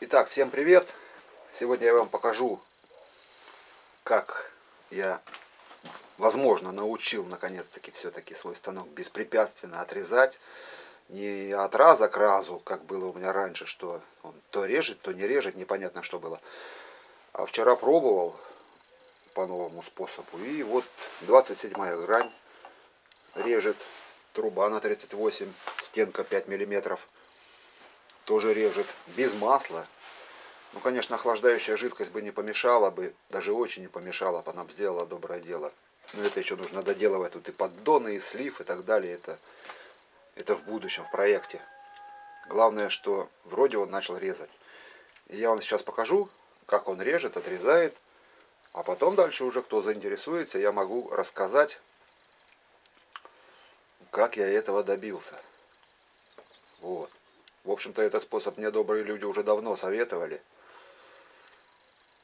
Итак, всем привет! Сегодня я вам покажу, как я, возможно, научил наконец-таки все-таки свой станок беспрепятственно отрезать. Не от раза к разу, как было у меня раньше, что он то режет, то не режет, непонятно что было. А вчера пробовал по новому способу. И вот 27 грань режет. Труба на 38, стенка 5 миллиметров тоже режет. Без масла. Ну, конечно, охлаждающая жидкость бы не помешала бы, даже очень не помешала бы, бы сделала доброе дело. Но это еще нужно доделывать тут и поддоны, и слив, и так далее. Это, это в будущем, в проекте. Главное, что вроде он начал резать. И я вам сейчас покажу, как он режет, отрезает. А потом дальше уже, кто заинтересуется, я могу рассказать, как я этого добился. Вот. В общем-то, этот способ мне добрые люди уже давно советовали.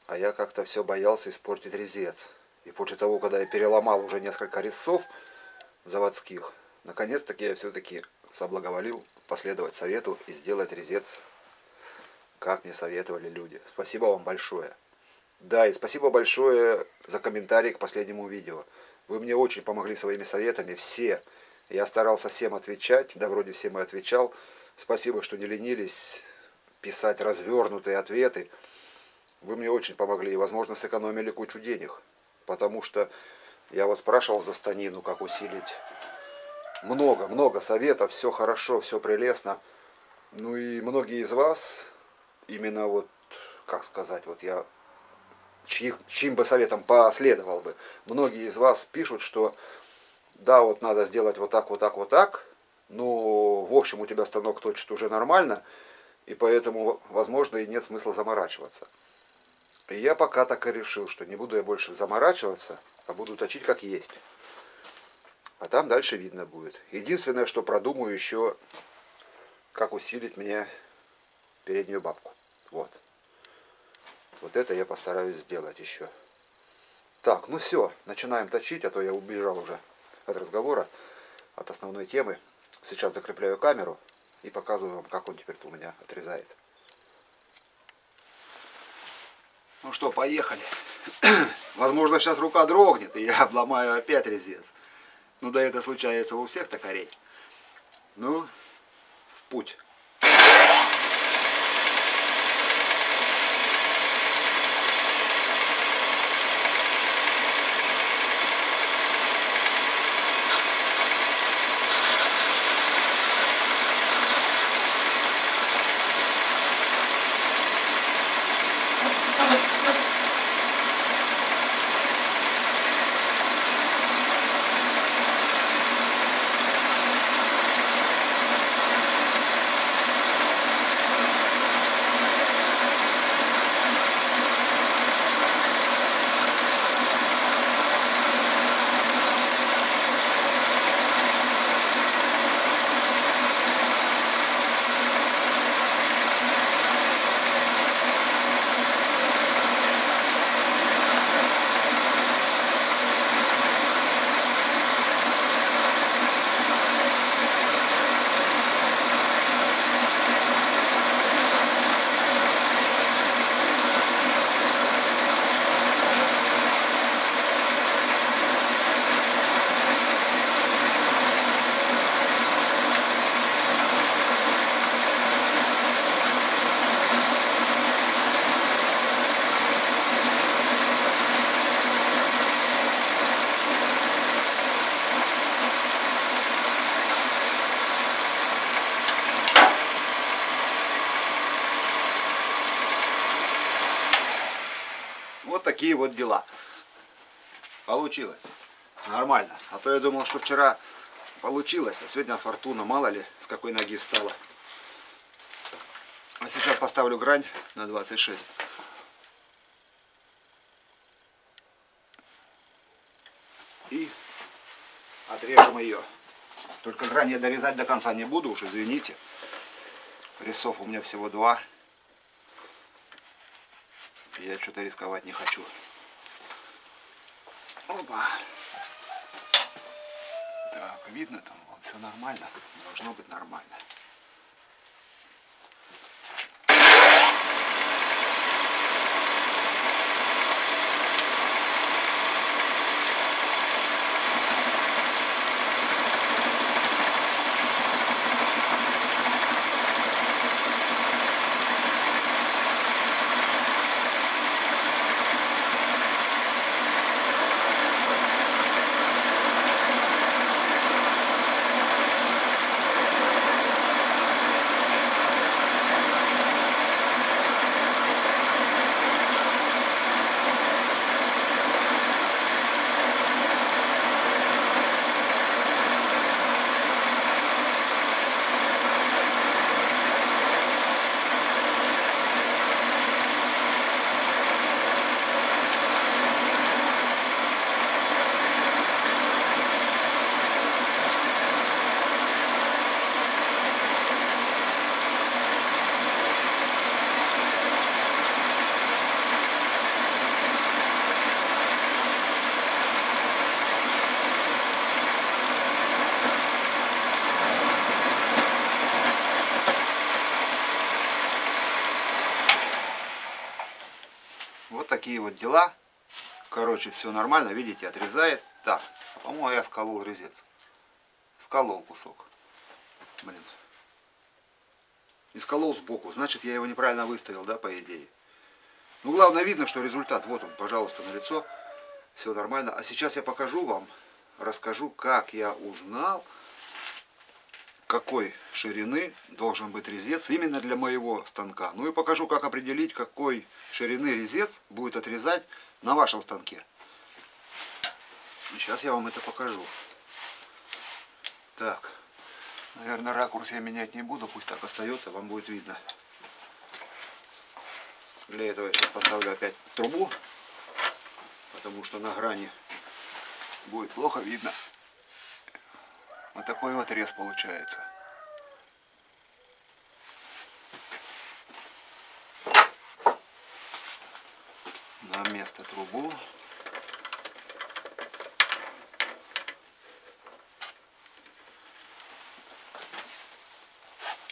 А я как-то все боялся испортить резец. И после того, когда я переломал уже несколько резцов заводских, наконец-таки я все-таки соблаговолил последовать совету и сделать резец, как мне советовали люди. Спасибо вам большое. Да, и спасибо большое за комментарий к последнему видео. Вы мне очень помогли своими советами, все. Я старался всем отвечать, да вроде всем и отвечал. Спасибо, что не ленились писать развернутые ответы. Вы мне очень помогли и, возможно, сэкономили кучу денег. Потому что я вот спрашивал за станину, как усилить. Много, много советов, все хорошо, все прелестно. Ну и многие из вас, именно вот, как сказать, вот я чьих, чьим бы советом последовал бы. Многие из вас пишут, что да, вот надо сделать вот так, вот так, вот так, но в общем у тебя станок точит уже нормально, и поэтому, возможно, и нет смысла заморачиваться. И я пока так и решил, что не буду я больше заморачиваться, а буду точить как есть. А там дальше видно будет. Единственное, что продумаю еще, как усилить мне переднюю бабку. Вот. Вот это я постараюсь сделать еще. Так, ну все, начинаем точить, а то я убежал уже от разговора, от основной темы. Сейчас закрепляю камеру и показываю вам, как он теперь у меня отрезает. Ну что, поехали. Возможно, сейчас рука дрогнет, и я обломаю опять резец. Ну да это случается у всех токарей. Ну, в путь. Вот такие вот дела. Получилось. Нормально. А то я думал, что вчера получилось, а сегодня фортуна, мало ли, с какой ноги встала. А сейчас поставлю грань на 26. И отрежем ее. Только грань я дорезать до конца не буду, уж извините. Резцов у меня всего два. Я что-то рисковать не хочу. Опа. Так, видно там, вот, все нормально. Должно быть нормально. Вот такие вот дела. Короче, все нормально, видите, отрезает. Так, по-моему, я сколол резец. Сколол кусок. Блин. И сколол сбоку. Значит, я его неправильно выставил, да, по идее. Ну, главное, видно, что результат. Вот он, пожалуйста, на лицо. Все нормально. А сейчас я покажу вам, расскажу, как я узнал, какой ширины должен быть резец именно для моего станка. Ну и покажу, как определить, какой ширины резец будет отрезать на вашем станке. Сейчас я вам это покажу. Так, наверное, ракурс я менять не буду, пусть так остается, вам будет видно. Для этого я поставлю опять трубу, потому что на грани будет плохо видно. Вот такой вот рез получается. На место трубу.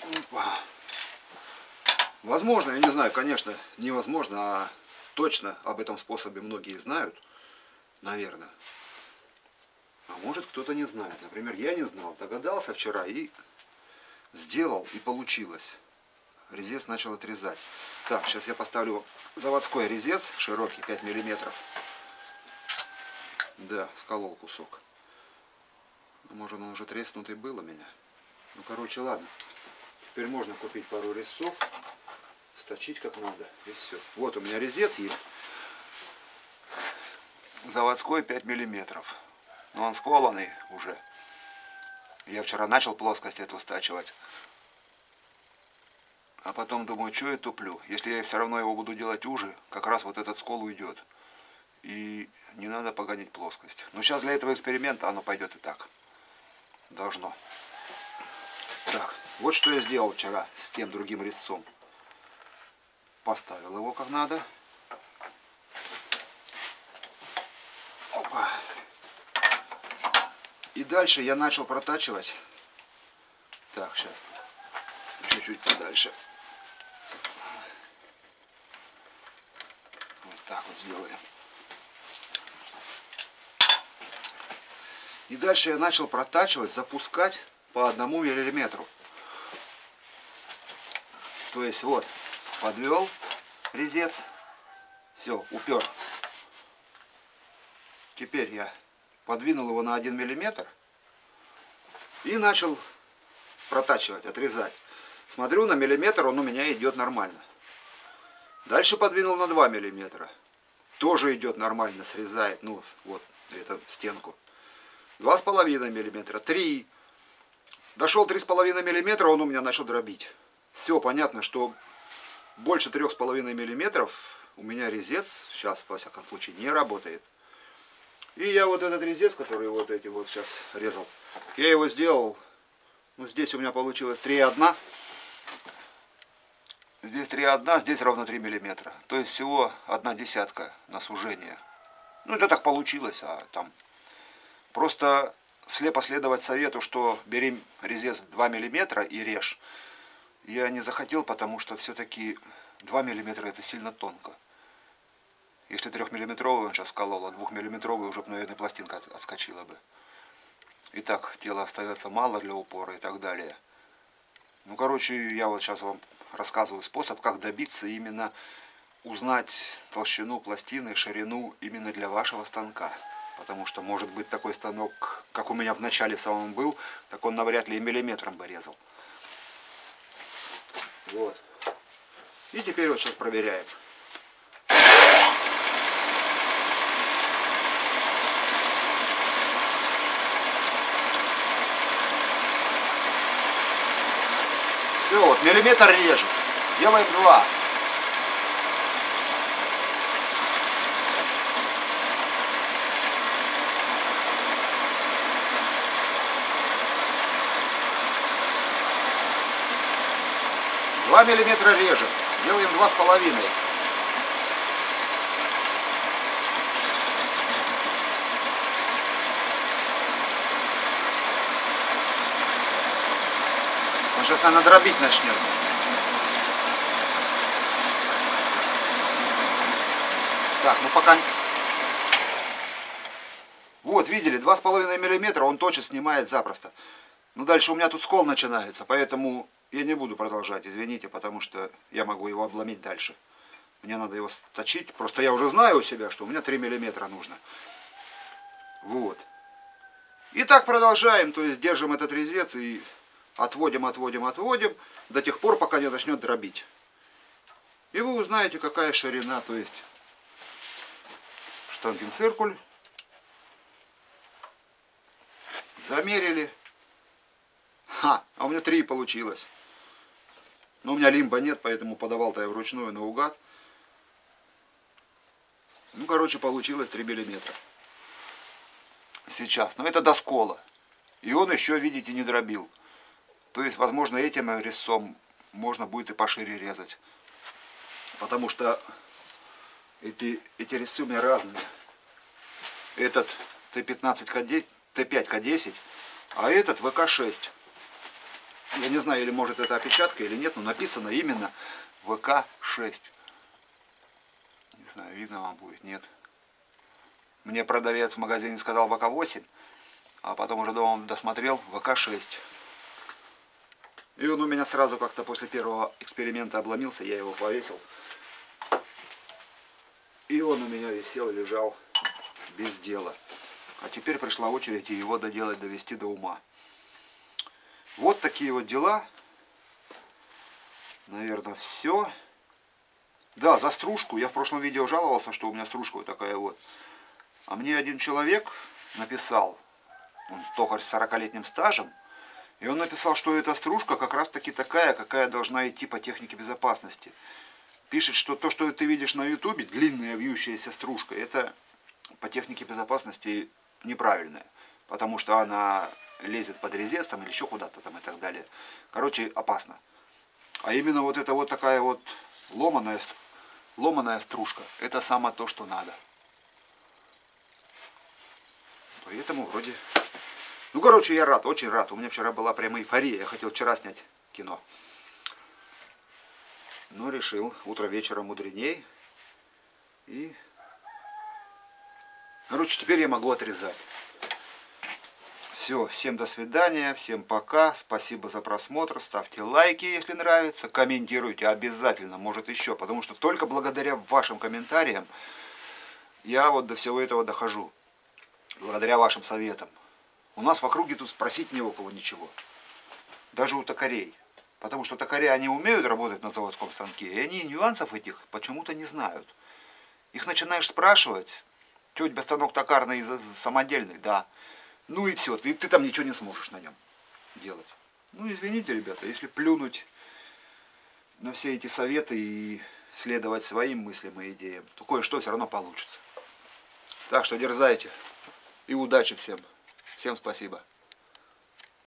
Опа. Возможно, я не знаю, конечно, невозможно, а точно об этом способе многие знают, наверное. А может кто-то не знает. Например, я не знал, догадался вчера и сделал, и получилось. Резец начал отрезать. Так, сейчас я поставлю заводской резец, широкий, 5 миллиметров. Да, сколол кусок. Ну, может он уже треснутый был у меня. Ну, короче, ладно. Теперь можно купить пару резцов, сточить как надо, и все. Вот у меня резец есть. Заводской 5 миллиметров. Но он сколанный уже. Я вчера начал плоскость эту стачивать. А потом думаю, что я туплю. Если я все равно его буду делать уже, как раз вот этот скол уйдет. И не надо погонить плоскость. Но сейчас для этого эксперимента оно пойдет и так. Должно. Так, вот что я сделал вчера с тем другим резцом. Поставил его как надо. Опа. И дальше я начал протачивать. Так, сейчас. Чуть-чуть подальше. Вот так вот сделаем. И дальше я начал протачивать, запускать по одному миллиметру. То есть вот, подвел резец, все, упер. Теперь я подвинул его на 1 миллиметр и начал протачивать, отрезать. Смотрю, на миллиметр он у меня идет нормально. Дальше подвинул на 2 миллиметра. Тоже идет нормально, срезает, ну, вот, эту стенку. 2,5 миллиметра, 3. Дошел 3,5 миллиметра, он у меня начал дробить. Все понятно, что больше 3,5 миллиметров у меня резец, сейчас, во всяком случае, не работает. И я вот этот резец, который вот эти вот сейчас резал, я его сделал, ну здесь у меня получилось 3,1. Здесь 3,1, здесь ровно 3 миллиметра. То есть всего одна десятка на сужение. Ну это так получилось, а там просто слепо следовать совету, что бери резец 2 миллиметра и режь. Я не захотел, потому что все-таки 2 миллиметра это сильно тонко. Если трехмиллиметровый он сейчас сколол, а двухмиллиметровый уже, наверное, пластинка отскочила бы. И так тело остается мало для упора и так далее. Ну, короче, я вот сейчас вам рассказываю способ, как добиться именно узнать толщину пластины, ширину именно для вашего станка. Потому что может быть такой станок, как у меня в начале самом был, так он навряд ли и миллиметром бы резал. Вот. И теперь вот сейчас проверяем. Все, вот миллиметр режет. Делаем два. Два миллиметра режет. Делаем два с половиной. Сейчас, наверное, дробить начнет. Так, ну пока... Вот, видели, 2,5 миллиметра он точно снимает запросто. Ну дальше у меня тут скол начинается, поэтому я не буду продолжать, извините, потому что я могу его обломить дальше. Мне надо его точить, просто я уже знаю у себя, что у меня 3 миллиметра нужно. Вот. И так продолжаем, то есть держим этот резец и отводим, отводим, отводим, до тех пор, пока не начнет дробить. И вы узнаете, какая ширина, то есть штангенциркуль. Замерили. Ха, а у меня 3 получилось. Но у меня лимба нет, поэтому подавал-то я вручную наугад. Ну, короче, получилось 3 миллиметра. Сейчас. Но это до скола. И он еще, видите, не дробил. То есть, возможно, этим резцом можно будет и пошире резать. Потому что эти, эти резцы у меня разные. Этот Т15К10, Т5К10, а этот ВК6. Я не знаю, или может это опечатка или нет, но написано именно ВК6. Не знаю, видно вам будет, нет. Мне продавец в магазине сказал ВК8, а потом уже дома досмотрел ВК6. И он у меня сразу как-то после первого эксперимента обломился, я его повесил. И он у меня висел, лежал без дела. А теперь пришла очередь его доделать, довести до ума. Вот такие вот дела. Наверное, все. Да, за стружку. Я в прошлом видео жаловался, что у меня стружка вот такая вот. А мне один человек написал, он токарь с 40-летним стажем, и он написал, что эта стружка как раз таки такая, какая должна идти по технике безопасности. Пишет, что то, что ты видишь на ютубе, длинная вьющаяся стружка, это по технике безопасности неправильная. Потому что она лезет под резец там, или еще куда-то там и так далее. Короче, опасно. А именно вот эта вот такая вот ломаная, ломаная стружка, это самое то, что надо. Поэтому вроде... Ну, короче, я рад, очень рад. У меня вчера была прямо эйфория. Я хотел вчера снять кино. Но решил, утро вечера мудреней. И... Короче, теперь я могу отрезать. Все, всем до свидания, всем пока, спасибо за просмотр, ставьте лайки, если нравится, комментируйте обязательно, может еще, потому что только благодаря вашим комментариям я вот до всего этого дохожу, благодаря вашим советам. У нас в округе тут спросить не у кого ничего, даже у токарей, потому что токари, они умеют работать на заводском станке, и они нюансов этих почему-то не знают. Их начинаешь спрашивать, тетя, станок токарный самодельный, да, ну и все, ты, ты там ничего не сможешь на нем делать. Ну, извините, ребята, если плюнуть на все эти советы и следовать своим мыслям и идеям, то кое-что все равно получится. Так что дерзайте. И удачи всем. Всем спасибо.